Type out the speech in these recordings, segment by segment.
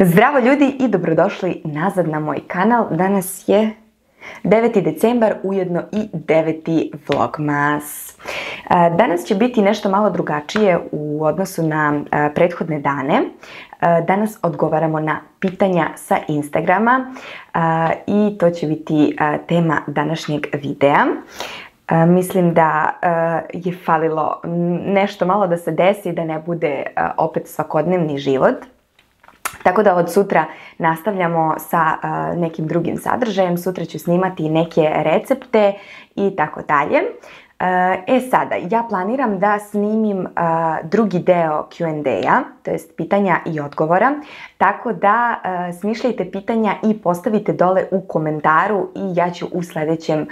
Zdravo ljudi i dobrodošli nazad na moj kanal. Danas je 9. decembar, ujedno i 9. vlogmas. Danas će biti nešto malo drugačije u odnosu na prethodne dane. Danas odgovaramo na pitanja sa Instagrama i to će biti tema današnjeg videa. Mislim da je falilo nešto malo da se desi, da ne bude opet svakodnevni život. Tako da od sutra nastavljamo sa uh, nekim drugim sadržajem, sutra ću snimati neke recepte i tako dalje. Uh, e sada, ja planiram da snimim uh, drugi deo Q&A, to jest pitanja i odgovora, tako da smišljajte pitanja i postavite dole u komentaru i ja ću u sledećem,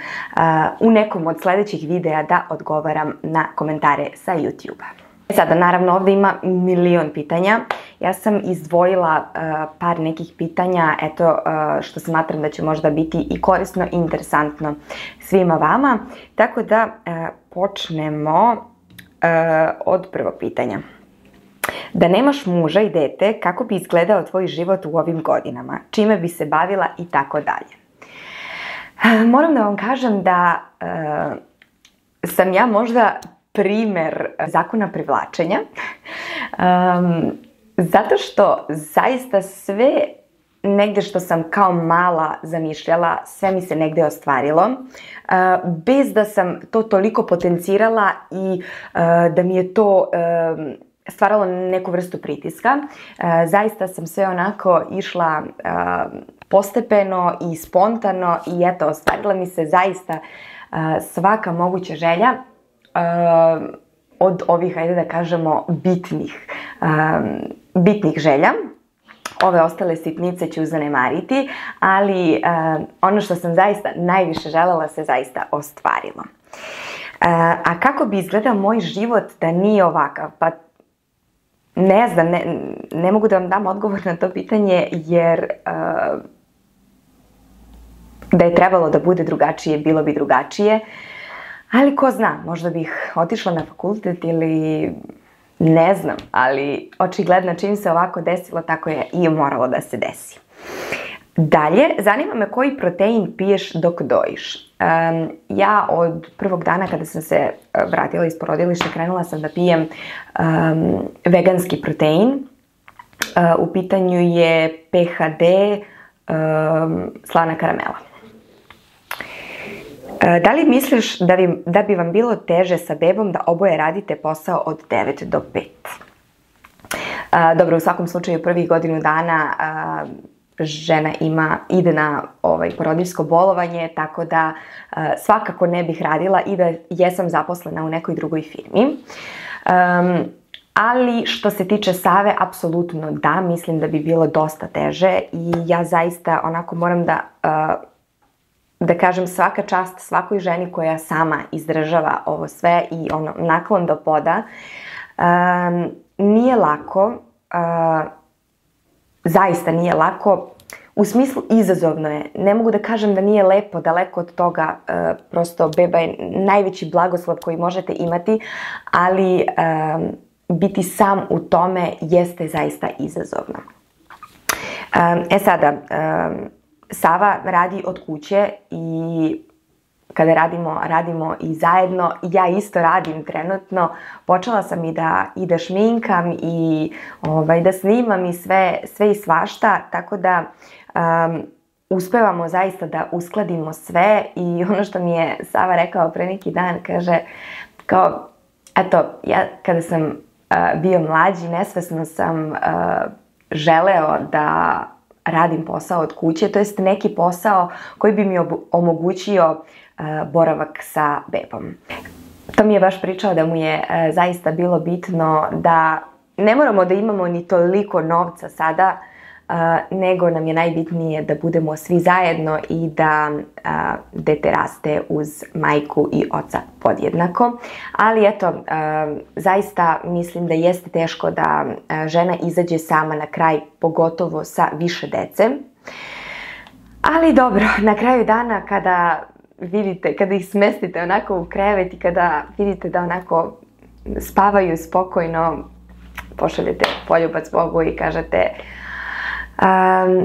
u nekom od sledećih videa da odgovaram na komentare sa YouTube-a. Sada, naravno, ovdje ima milion pitanja. Ja sam izdvojila uh, par nekih pitanja, eto, uh, što smatram da će možda biti i korisno i interesantno svima vama. Tako da uh, počnemo od prvog pitanja. Da nemaš muža i dete, kako bi izgledao tvoj život u ovim godinama? Čime bi se bavila i tako dalje? Moram da vam kažem da sam ja možda primer zakona privlačenja. Um, zato što zaista sve negde što sam kao mala zamišljala, sve mi se negde ostvarilo, uh, bez da sam to toliko potencirala i uh, da mi je to stvaralo neku vrstu pritiska. Zaista sam sve onako išla postepeno i spontano i eto, ostvarila mi se zaista svaka moguća želja od ovih, ajde da kažemo, bitnih, um, bitnih želja. Ove ostale sitnice ću zanemariti, ali uh, ono što sam zaista najviše želela se zaista ostvarilo. A kako bi izgledao moj život da nije ovakav? Pa ne znam, ne, ne mogu da vam dam odgovor na to pitanje jer da je trebalo da bude drugačije, bilo bi drugačije. Ali ko zna, možda bih otišla na fakultet ili ne znam, ali očigledno čim se ovako desilo, tako je i moralo da se desi. Dalje, zanima me koji protein piješ dok dojiš. Ja od prvog dana kada sam se e, vratila iz porodilišta krenula sam da pijem veganski protein. Uh, u pitanju je PHD slana karamela. E, da li misliš da bi, da bi vam bilo teže sa bebom da oboje radite posao od 9 do 5? E, dobro, u svakom slučaju prvih godinu dana e, žena ima, ide na ovaj, porodiljsko bolovanje, tako da svakako ne bih radila i da jesam zaposlena u nekoj drugoj firmi. Um, ali što se tiče Save, apsolutno da, mislim da bi bilo dosta teže i ja zaista onako moram da uh, da kažem svaka čast svakoj ženi koja sama izdržava ovo sve i ono naklon do poda. Um, nije lako, uh, zaista nije lako, u smislu izazovno je. Ne mogu da kažem da nije lepo, daleko od toga, uh, prosto beba je najveći blagoslov koji možete imati, ali um, biti sam u tome jeste zaista izazovno. Um, e sada, Sava radi od kuće i kada radimo, radimo i zajedno. Ja isto radim trenutno. Počela sam i da, i da šminkam i ovaj, da snimam i sve, sve i svašta, tako da um, uspevamo zaista da uskladimo sve i ono što mi je Sava rekao pre neki dan, kaže kao, eto, ja kada sam uh, bio mlađi, nesvesno sam uh, želeo da radim posao od kuće, to jest neki posao koji bi mi omogućio uh, boravak sa bebom. To mi je baš pričao da mu je uh, zaista bilo bitno da ne moramo da imamo ni toliko novca sada, nego nam je najbitnije da budemo svi zajedno i da dete raste uz majku i oca podjednako. Ali eto, zaista mislim da jeste teško da žena izađe sama na kraj, pogotovo sa više dece. Ali dobro, na kraju dana kada vidite, kada ih smestite onako u krevet i kada vidite da onako spavaju spokojno, pošaljete poljubac Bogu i kažete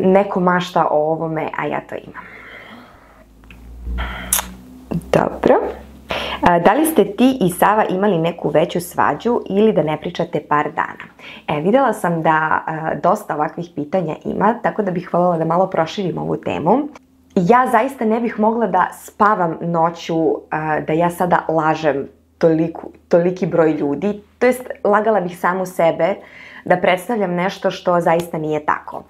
neko mašta o ovome, a ja to imam. Dobro. Da li ste ti i Sava imali neku veću svađu ili da ne pričate par dana? E, vidjela sam da dosta ovakvih pitanja ima, tako da bih voljela da malo proširim ovu temu. Ja zaista ne bih mogla da spavam noću, da ja sada lažem toliku, toliki broj ljudi. To jest, lagala bih samu sebe da predstavljam nešto što zaista nije tako.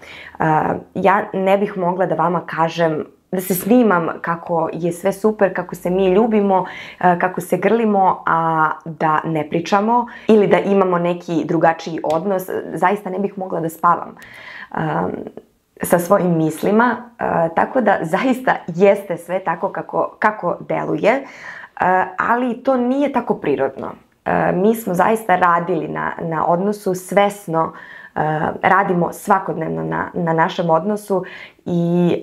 Ja ne bih mogla da vama kažem da se snimam kako je sve super, kako se mi ljubimo, e, kako se grlimo, a da ne pričamo ili da imamo neki drugačiji odnos, zaista ne bih mogla da spavam sa svojim mislima, e, tako da zaista jeste sve tako kako, kako deluje, ali to nije tako prirodno. Mi smo zaista radili na, na odnosu svesno, radimo svakodnevno na, na našem odnosu i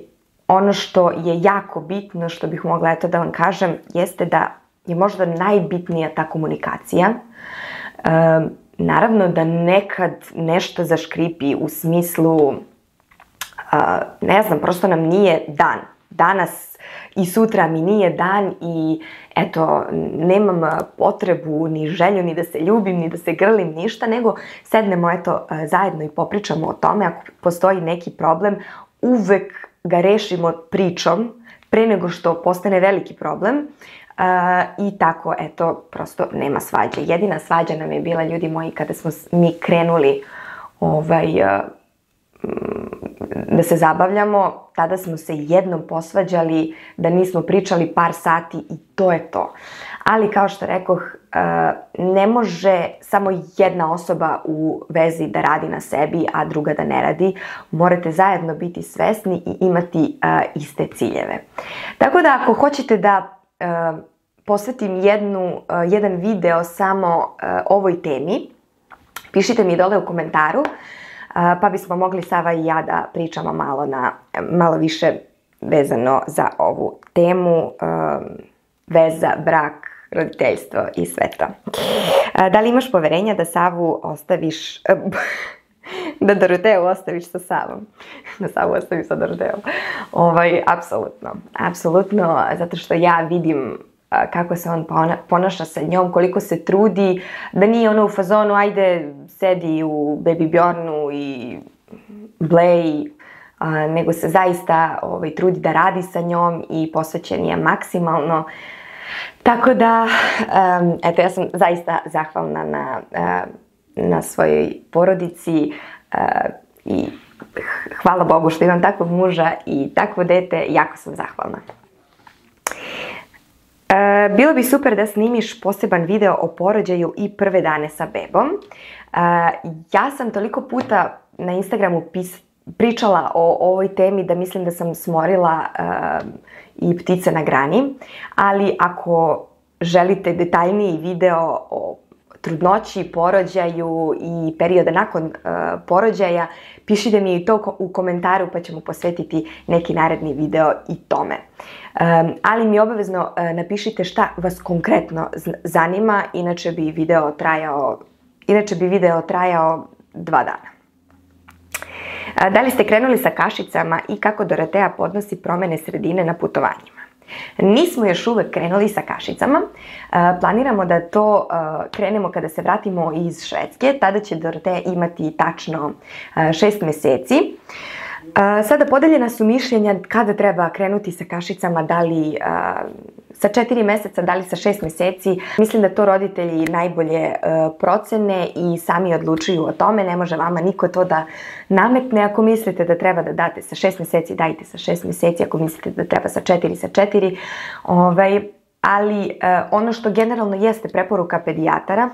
ono što je jako bitno, što bih mogla eto da vam kažem, jeste da je možda najbitnija ta komunikacija. E, naravno da nekad nešto zaškripi u smislu, ne znam, prosto nam nije dan. Danas i sutra mi nije dan i eto, nemam potrebu ni želju ni da se ljubim, ni da se grlim, ništa, nego sednemo eto zajedno i popričamo o tome. Ako postoji neki problem, uvek ga rešimo pričom pre nego što postane veliki problem uh, i tako, eto, prosto nema svađe. Jedina svađa nam je bila, ljudi moji, kada smo mi krenuli ovaj, uh, da se zabavljamo, tada smo se jednom posvađali, da nismo pričali par sati i to je to. Ali kao što rekoh, e, ne može samo jedna osoba u vezi da radi na sebi, a druga da ne radi. Morate zajedno biti svesni i imati e, iste ciljeve. Tako da ako hoćete da e, posvetim jednu, jedan video samo ovoj temi, pišite mi dole u komentaru pa bismo mogli Sava i ja da pričamo malo, na, malo više vezano za ovu temu veza, brak, roditeljstvo i sve to. Da li imaš poverenja da Savu ostaviš, da Doroteu ostaviš sa Savom? Da Savu ostaviš sa Doroteom. Ovaj, apsolutno, apsolutno, zato što ja vidim kako se on ponaša sa njom, koliko se trudi, da nije ono u fazonu, ajde, sedi u Baby Bjornu i Blay, nego se zaista ovaj, trudi da radi sa njom i posvećen je maksimalno. Tako da, eto, ja sam zaista zahvalna na, na svojoj porodici i hvala Bogu što imam takvog muža i takvo dete, jako sam zahvalna. E, bilo bi super da snimiš poseban video o porođaju i prve dane sa bebom. E, ja sam toliko puta na Instagramu pričala o ovoj temi da mislim da sam smorila e, i ptice na grani, ali ako želite detaljniji video o trudnoći, porođaju i perioda nakon uh, porođaja, pišite mi to u komentaru pa ćemo posvetiti neki naredni video i tome. Um, ali mi obavezno uh, napišite šta vas konkretno zanima, inače bi video trajao, inače bi video trajao dva dana. Da li ste krenuli sa kašicama i kako Dorotea podnosi promene sredine na putovanjima? Nismo još uvek krenuli sa kašicama. E, planiramo da to e, krenemo kada se vratimo iz Švedske. Tada će Dorotea imati tačno e, šest meseci. Sada podeljena su mišljenja kada treba krenuti sa kašicama, da li sa četiri meseca, da li sa šest meseci. Mislim da to roditelji najbolje procene i sami odlučuju o tome. Ne može vama niko to da nametne. Ako mislite da treba da date sa šest meseci, dajte sa šest meseci. Ako mislite da treba sa četiri, sa četiri. Ovaj, ali ono što generalno jeste preporuka pedijatara,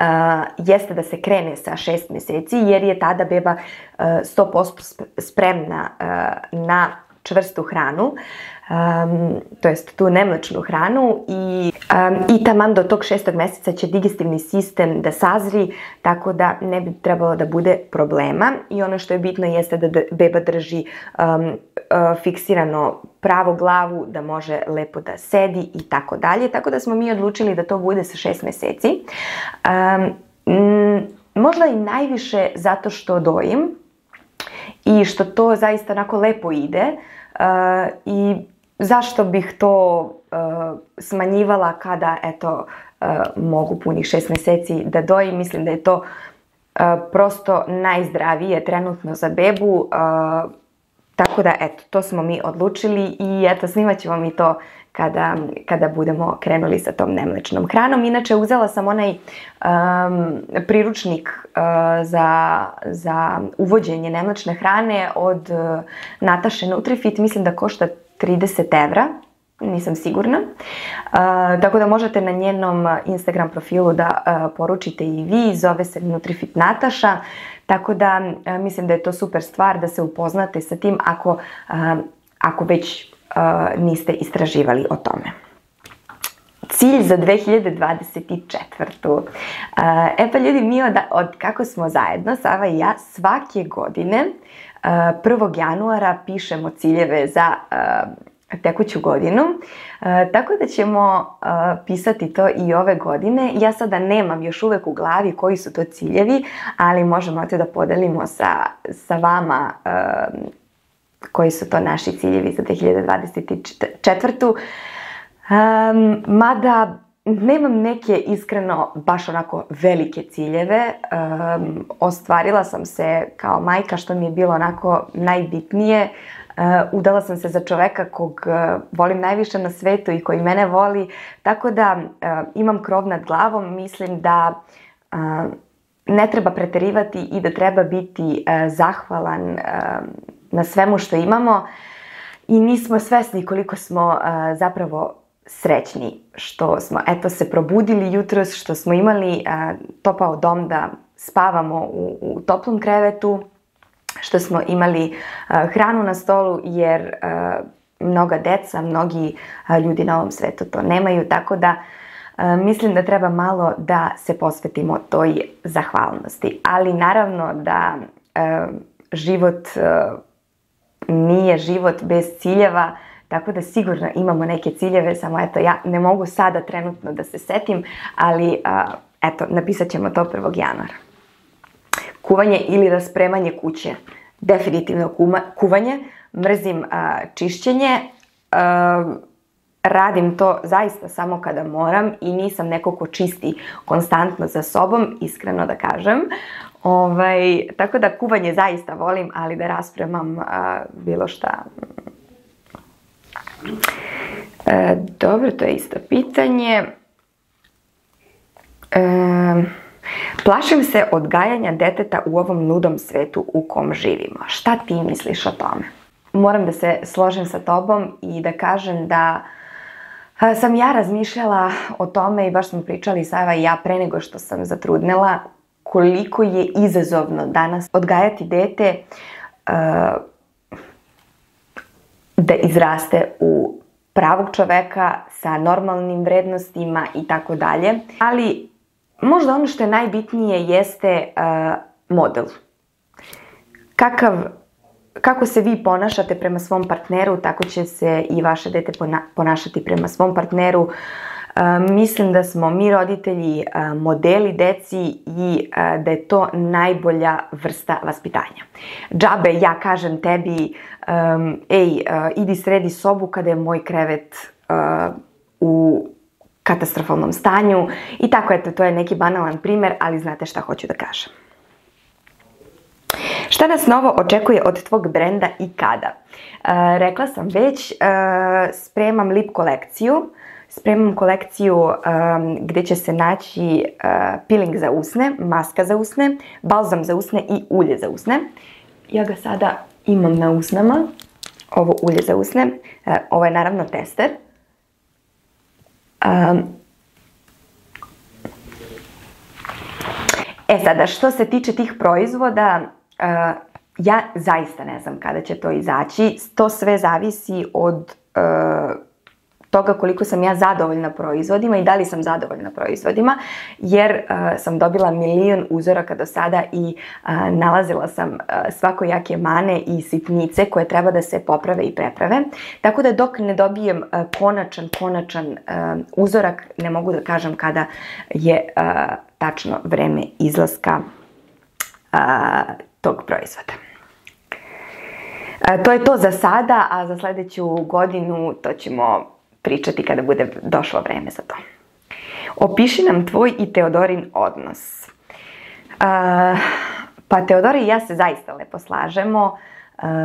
Uh, jeste da se krene sa šest meseci jer je tada beba uh, 100% spremna na čvrstu hranu um, to jest tu nemlečnu hranu i, um, i taman do tog šestog meseca će digestivni sistem da sazri, tako da ne bi trebalo da bude problema i ono što je bitno jeste da beba drži um, uh, fiksirano pravo glavu, da može lepo da sedi i tako dalje, tako da smo mi odlučili da to bude sa šest meseci. Um, možda i najviše zato što dojim, i što to zaista onako lepo ide i zašto bih to smanjivala kada eto mogu punih šest mjeseci da dojim, mislim da je to prosto najzdravije trenutno za bebu, tako da eto, to smo mi odlučili i eto, snimat ćemo mi to kada, kada budemo krenuli sa tom nemlečnom hranom. Inače, uzela sam onaj priručnik uh, za, za uvođenje nemlečne hrane od uh, Nataše Nutrifit, mislim da košta 30 evra, nisam sigurna. Uh, tako da možete na njenom Instagram profilu da poručite i vi, zove se Nutrifit Nataša, tako da mislim da je to super stvar da se upoznate sa tim ako, ako već niste istraživali o tome. Cilj za 2024. E pa ljudi, mi od, od kako smo zajedno, Sava i ja, svake godine 1. januara pišemo ciljeve za tekuću godinu. tako da ćemo pisati to i ove godine. Ja sada nemam još uvek u glavi koji su to ciljevi, ali možemo to da podelimo sa, sa vama koji su to naši ciljevi za 2024. Um, mada nemam neke iskreno baš onako velike ciljeve. Um, ostvarila sam se kao majka što mi je bilo onako najbitnije. Uh, udala sam se za čoveka kog uh, volim najviše na svetu i koji mene voli. Tako da uh, imam krov nad glavom. Mislim da ne treba preterivati i da treba biti zahvalan na svemu što imamo i nismo svesni koliko smo zapravo srećni što smo eto se probudili jutros, što smo imali topao dom da spavamo u toplom krevetu, što smo imali hranu na stolu jer mnoga deca, mnogi ljudi na ovom svetu to nemaju, tako da mislim da treba malo da se posvetimo toj zahvalnosti. Ali naravno da život nije život bez ciljeva, tako da sigurno imamo neke ciljeve, samo eto ja ne mogu sada trenutno da se setim, ali eto, napisat ćemo to 1. januara. Kuvanje ili raspremanje kuće. Definitivno kuvanje. Mrzim čišćenje. radim to zaista samo kada moram i nisam neko ko čisti konstantno za sobom, iskreno da kažem. Ovaj, tako da kuvanje zaista volim, ali da raspremam a, bilo šta. E, dobro, to je isto pitanje. E, plašim se odgajanja deteta u ovom nudom svetu u kom živimo. Šta ti misliš o tome? Moram da se složim sa tobom i da kažem da sam ja razmišljala o tome i baš smo pričali Sava i ja pre nego što sam zatrudnela koliko je izazovno danas odgajati dete uh, da izraste u pravog čoveka sa normalnim vrednostima i tako dalje. Ali možda ono što je najbitnije jeste uh, model. Kakav, kako se vi ponašate prema svom partneru, tako će se i vaše dete ponašati prema svom partneru. Mislim da smo mi roditelji modeli deci i da je to najbolja vrsta vaspitanja. Džabe, ja kažem tebi, ej, idi sredi sobu kada je moj krevet u katastrofalnom stanju i tako eto, to je neki banalan primer, ali znate šta hoću da kažem. Šta nas novo očekuje od tvog brenda i kada? rekla sam već, spremam lip kolekciju, Spremam kolekciju um, gdje će se naći peeling za usne, maska za usne, balzam za usne i ulje za usne. Ja ga sada imam na usnama, ovo ulje za usne. Ovo je naravno tester. E sada, što se tiče tih proizvoda, uh, ja zaista ne znam kada će to izaći. To sve zavisi od uh, toga koliko sam ja zadovoljna proizvodima i da li sam zadovoljna proizvodima, jer uh, sam dobila milion uzoraka do sada i uh, nalazila sam uh, svakojake mane i sitnice koje treba da se poprave i preprave. Tako da dok ne dobijem konačan, konačan uzorak, ne mogu da kažem kada je tačno vreme izlaska tog proizvoda. E, to je to za sada, a za sljedeću godinu to ćemo pričati kada bude došlo vreme za to. Opiši nam tvoj i Teodorin odnos. E, pa Teodori i ja se zaista lepo slažemo.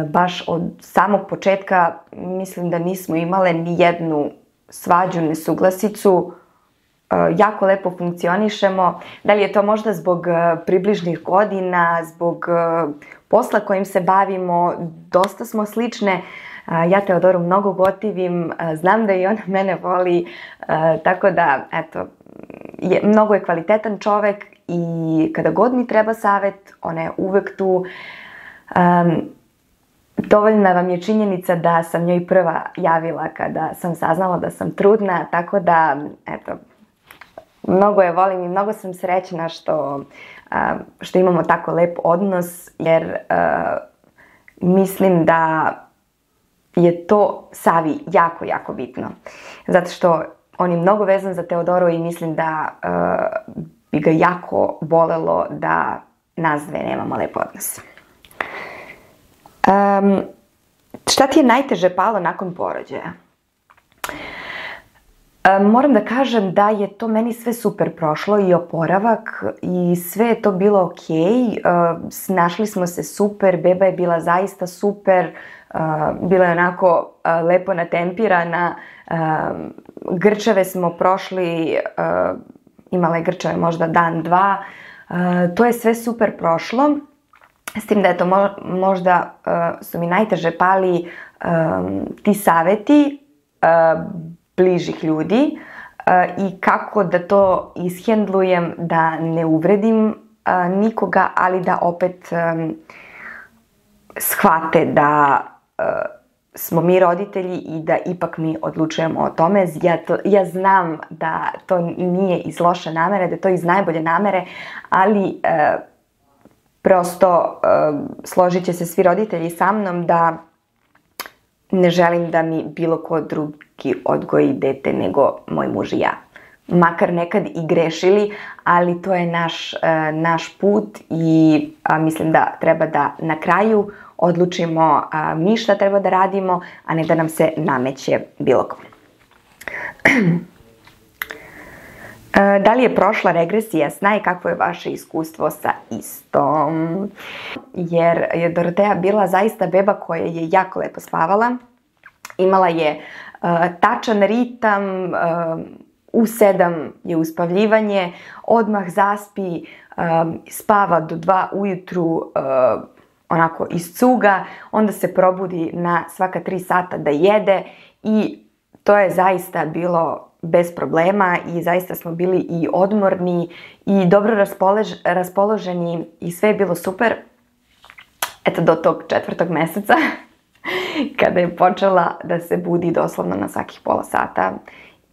Baš od samog početka mislim da nismo imale ni jednu svađu, nesuglasicu. Jako lepo funkcionišemo. Da li je to možda zbog približnih godina, zbog posla kojim se bavimo, dosta smo slične. Ja Teodoru mnogo gotivim, znam da i ona mene voli, tako da, eto, je, mnogo je kvalitetan čovek i kada god mi treba savjet, ona je uvek tu. Um, dovoljna vam je činjenica da sam njoj prva javila kada sam saznala da sam trudna, tako da, eto, mnogo je volim i mnogo sam srećna što što imamo tako lep odnos jer mislim da je to Savi jako, jako bitno. Zato što on je mnogo vezan za Teodoru i mislim da bi ga jako bolelo da nas dve nemamo lep odnos. šta ti je najteže palo nakon porođaja? Moram da kažem da je to meni sve super prošlo i oporavak i sve je to bilo ok. Snašli smo se super, beba je bila zaista super, bila je onako lepo natempirana, grčeve smo prošli, imala je grčeve možda dan, dva. To je sve super prošlo. S tim da je to možda su mi najteže pali ti saveti, bližih ljudi i kako da to ishendlujem da ne uvredim nikoga, ali da opet shvate da smo mi roditelji i da ipak mi odlučujemo o tome. Ja, ja znam da to nije iz loše namere, da to iz najbolje namere, ali prosto složit će se svi roditelji sa mnom da ne želim da mi bilo ko drugi odgoji dete nego moj muž i ja. Makar nekad i grešili, ali to je naš, e, naš put i mislim da treba da na kraju odlučimo mi šta treba da radimo, a ne da nam se nameće bilo ko. E, da li je prošla regresija sna i kakvo je vaše iskustvo sa istom? Jer je Doroteja bila zaista beba koja je jako lepo spavala. Imala je e, tačan ritam, e, u sedam je uspavljivanje, odmah zaspi, spava do dva ujutru onako iz cuga, onda se probudi na svaka tri sata da jede i to je zaista bilo bez problema i zaista smo bili i odmorni i dobro raspoloženi i sve je bilo super. Eto do tog četvrtog meseca kada je počela da se budi doslovno na svakih pola sata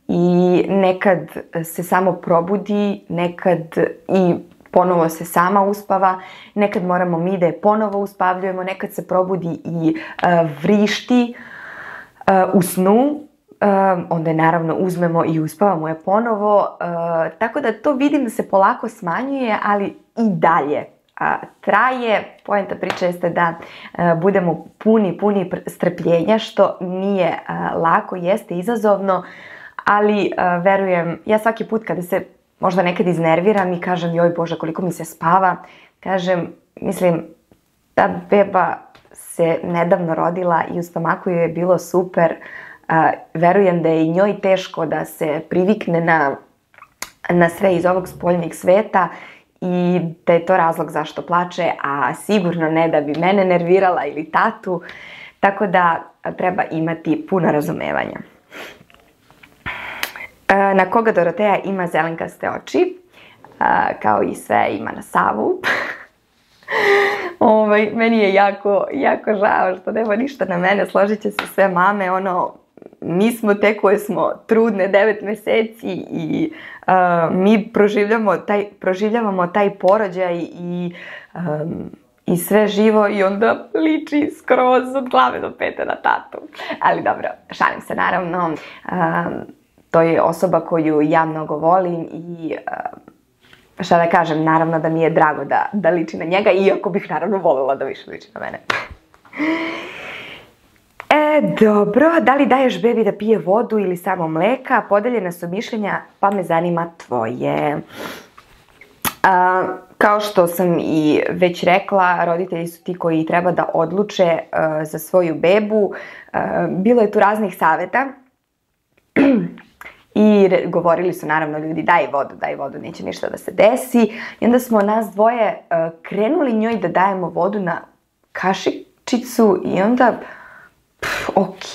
i nekad se samo probudi, nekad i ponovo se sama uspava, nekad moramo mi da je ponovo uspavljujemo, nekad se probudi i e, vrišti e, u snu onda je naravno uzmemo i uspavamo je ponovo. tako da to vidim da se polako smanjuje, ali i dalje traje. Poenta priče jeste da budemo puni, puni strpljenja, što nije lako, jeste izazovno, ali verujem, ja svaki put kada se možda nekad iznerviram i kažem joj Bože koliko mi se spava, kažem, mislim, ta beba se nedavno rodila i u stomaku joj je bilo super, verujem da je i njoj teško da se privikne na, na sve iz ovog spoljnih sveta i da je to razlog zašto plače, a sigurno ne da bi mene nervirala ili tatu, tako da treba imati puno razumevanja. Na koga Doroteja ima zelenkaste oči, kao i sve ima na Savu. ovaj, meni je jako, jako žao što nema ništa na mene, složit će se sve mame, ono, mi smo te koje smo trudne devet mjeseci i mi proživljamo taj, proživljavamo taj porođaj i, i sve živo i onda liči skroz od glave do pete na tatu. Ali dobro, šalim se naravno. To je osoba koju ja mnogo volim i šta da kažem, naravno da mi je drago da, da liči na njega, iako bih naravno voljela da više liči na mene. E, dobro, da li daješ bebi da pije vodu ili samo mleka? Podeljena su mišljenja, pa me zanima tvoje. kao što sam i već rekla, roditelji su ti koji treba da odluče za svoju bebu. bilo je tu raznih saveta. I govorili su naravno ljudi daj vodu, daj vodu, neće ništa da se desi. I onda smo nas dvoje krenuli njoj da dajemo vodu na kašičicu i onda ok.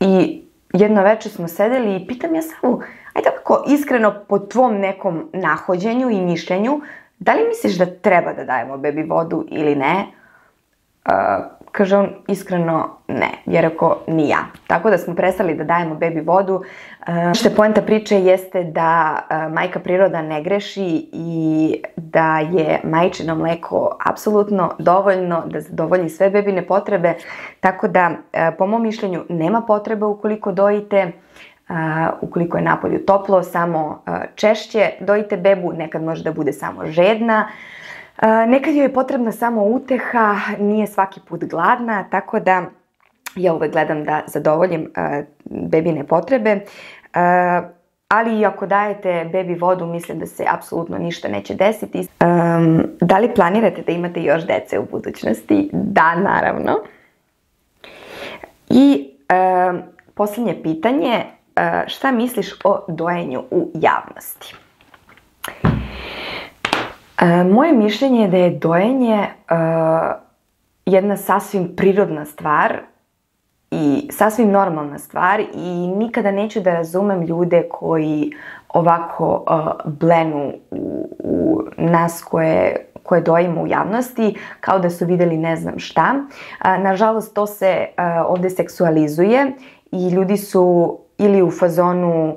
I jedno večer smo sedeli i pitam ja samo, ajde ovako iskreno po tvom nekom nahođenju i mišljenju, da li misliš da treba da dajemo bebi vodu ili ne? Kaže on, iskreno ne, jer ako ni ja. Tako da smo prestali da dajemo bebi vodu. E, što je poenta priče jeste da e, majka priroda ne greši i da je majčino mleko apsolutno dovoljno da zadovolji sve bebine potrebe. Tako da, e, po mom mišljenju, nema potrebe ukoliko dojite, ukoliko je napolju toplo, samo češće dojite bebu, nekad može da bude samo žedna. Nekad joj je potrebna samo uteha, nije svaki put gladna, tako da ja uvek gledam da zadovoljim bebine potrebe. Ali i ako dajete bebi vodu, mislim da se apsolutno ništa neće desiti. da li planirate da imate još dece u budućnosti? Da, naravno. I posljednje pitanje, šta misliš o dojenju u javnosti? E, moje mišljenje je da je dojenje e, jedna sasvim prirodna stvar i sasvim normalna stvar i nikada neću da razumem ljude koji ovako e, blenu u, nas koje, koje dojimo u javnosti kao da su vidjeli ne znam šta. Nažalost to se ovdje seksualizuje i ljudi su ili u fazonu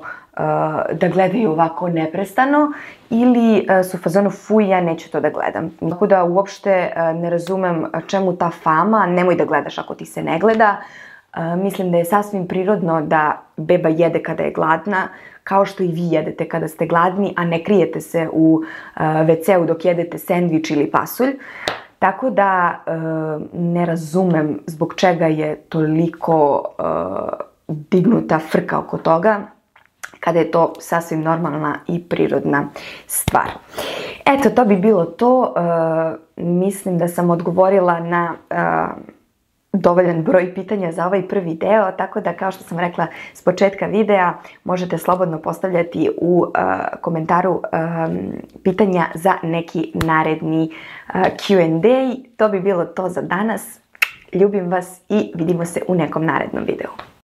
da gledaju ovako neprestano ili su u fazonu fuj ja neću to da gledam. Tako da uopšte ne razumem čemu ta fama, nemoj da gledaš ako ti se ne gleda. Mislim da je sasvim prirodno da beba jede kada je gladna, kao što i vi jedete kada ste gladni, a ne krijete se u WC-u dok jedete sendvič ili pasulj. Tako da ne razumem zbog čega je toliko dignuta frka oko toga kada je to sasvim normalna i prirodna stvar. Eto, to bi bilo to. E, mislim da sam odgovorila na e, dovoljan broj pitanja za ovaj prvi deo, tako da kao što sam rekla s početka videa možete slobodno postavljati u e, komentaru pitanja za neki naredni Q&A. To bi bilo to za danas. Ljubim vas i vidimo se u nekom narednom videu.